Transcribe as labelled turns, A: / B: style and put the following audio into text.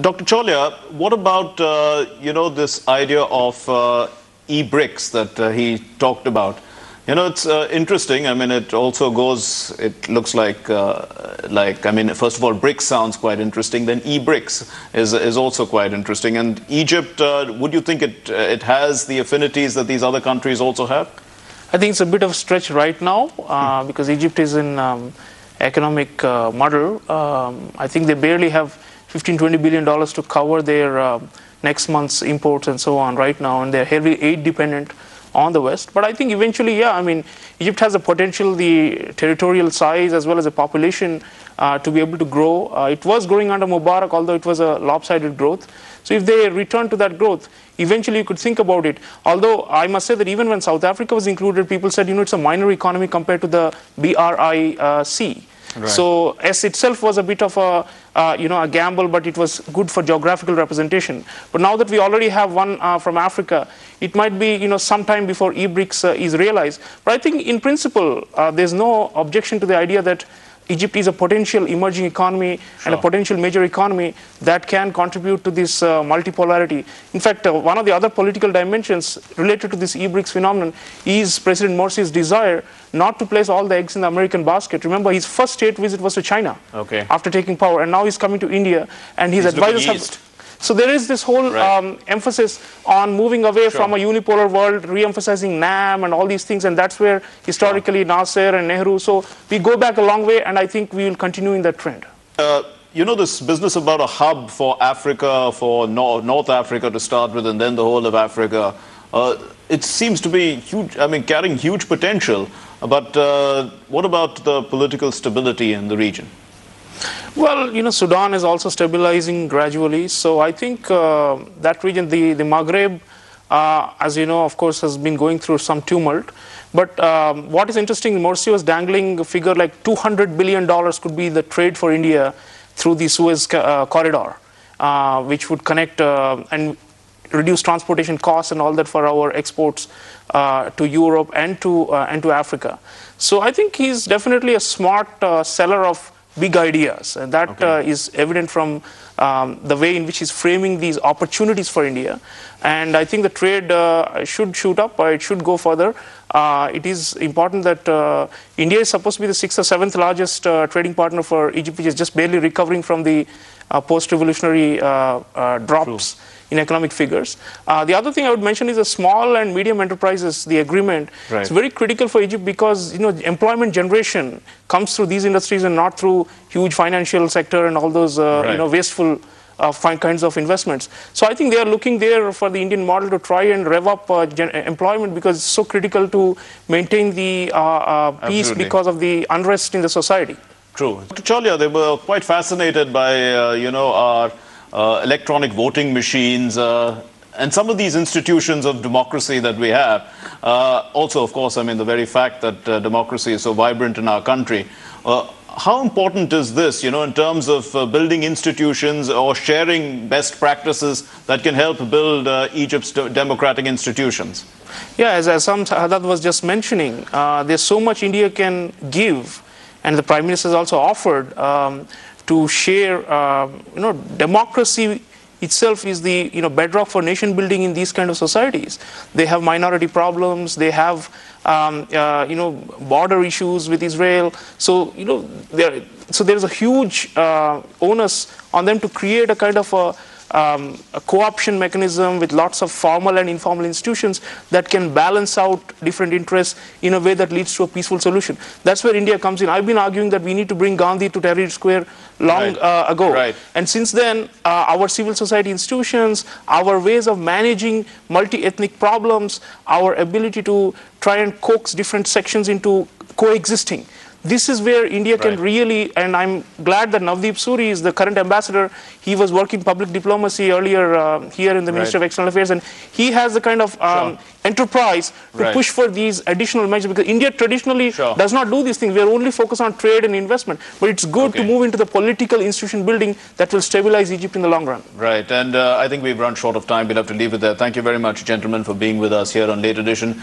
A: Dr. Chaulia, what about uh, you know this idea of uh, e-BRICS that uh, he talked about? You know, it's uh, interesting. I mean, it also goes. It looks like uh, like I mean, first of all, BRICS sounds quite interesting. Then e-BRICS is is also quite interesting. And Egypt, uh, would you think it it has the affinities that these other countries also have?
B: I think it's a bit of a stretch right now uh, because Egypt is in um, economic muddle. Um, I think they barely have 15, 20 billion dollars to cover their uh, next month's imports and so on right now, and they're heavily aid dependent on the West. But I think eventually, yeah, I mean, Egypt has the potential, the territorial size as well as the population uh, to be able to grow. Uh, it was growing under Mubarak, although it was a lopsided growth. So if they return to that growth, eventually you could think about it. Although I must say that even when South Africa was included, people said, you know, it's a minor economy compared to the BRIC.
A: Right.
B: So S itself was a bit of a uh, you know a gamble, but it was good for geographical representation. But now that we already have one uh, from Africa, it might be you know sometime before e-BRICS uh, is realized. But I think in principle, uh, there's no objection to the idea that Egypt is a potential emerging economy and a potential major economy that can contribute to this uh, multipolarity. In fact, uh, one of the other political dimensions related to this e-BRICS phenomenon is President Morsi's desire not to place all the eggs in the American basket. Remember, his first state visit was to China
A: Okay.
B: after taking power, and now he's coming to India, and his
A: He's
B: advisors have. So there is this whole
A: Right.
B: um, emphasis on moving away from a unipolar world, re-emphasizing NAM and all these things, and that's where historically Nasser and Nehru. So we go back a long way, and I think we will continue in that trend.
A: Uh, you know this business about a hub for Africa, for Nor- North Africa to start with, and then the whole of Africa. Uh, it seems to be huge. I mean, carrying huge potential. But uh, what about the political stability in the region?
B: Well, you know, Sudan is also stabilizing gradually. So I think uh, that region, the, the Maghreb, uh, as you know, of course, has been going through some tumult. But um, what is interesting, Morsi was dangling a figure like $200 billion could be the trade for India through the Suez uh, corridor, uh, which would connect uh, and reduce transportation costs and all that for our exports uh, to Europe and to uh, and to Africa. So I think he's definitely a smart uh, seller of big ideas, and that uh, is evident from um, the way in which he's framing these opportunities for India. And I think the trade uh, should shoot up, uh, it should go further. Uh, it is important that uh, India is supposed to be the sixth or seventh largest uh, trading partner for Egypt, which is just barely recovering from the uh, post-revolutionary uh, uh, drops in economic figures. Uh, the other thing I would mention is the small and medium enterprises, the agreement.
A: Right.
B: It's very critical for Egypt because you know employment generation comes through these industries and not through huge financial sector and all those uh,
A: Right.
B: you know wasteful uh, fine kinds of investments. So I think they are looking there for the Indian model to try and rev up uh, gen- employment because it's so critical to maintain the uh, uh, peace
A: Absolutely.
B: because of the unrest in the society.
A: True. Dr. Chaulia, they were quite fascinated by, uh, you know, our uh, electronic voting machines uh, and some of these institutions of democracy that we have. Uh, also, of course, I mean, the very fact that uh, democracy is so vibrant in our country. Uh, how important is this, you know, in terms of uh, building institutions or sharing best practices that can help build uh, Egypt's democratic institutions?
B: Yeah, as, Essam Haddad was just mentioning, uh, there's so much India can give, and the Prime Minister has also offered um, to share. Uh, you know, democracy itself is the you know bedrock for nation building in these kind of societies. They have minority problems. They have um, uh, you know border issues with Israel. So you know there. So there is a huge uh, onus on them to create a kind of a um, a co-option mechanism with lots of formal and informal institutions that can balance out different interests in a way that leads to a peaceful solution. That's where India comes in. I've been arguing that we need to bring Gandhi to Tahrir Square long
A: Right.
B: uh, ago.
A: Right.
B: And since then, uh, our civil society institutions, our ways of managing multi-ethnic problems, our ability to try and coax different sections into coexisting. This is where India can really, and I'm glad that Navdeep Suri is the current ambassador. He was working public diplomacy earlier uh, here in the Ministry
A: Right.
B: of External Affairs, and he has the kind of um,
A: Sure.
B: enterprise to
A: Right.
B: push for these additional measures because India traditionally
A: Sure.
B: does not do these things. We are only focused on trade and investment, but it's good to move into the political institution building that will stabilize Egypt in the long run.
A: Right, and uh, I think we've run short of time. We'll have to leave it there. Thank you very much, gentlemen, for being with us here on Late Edition.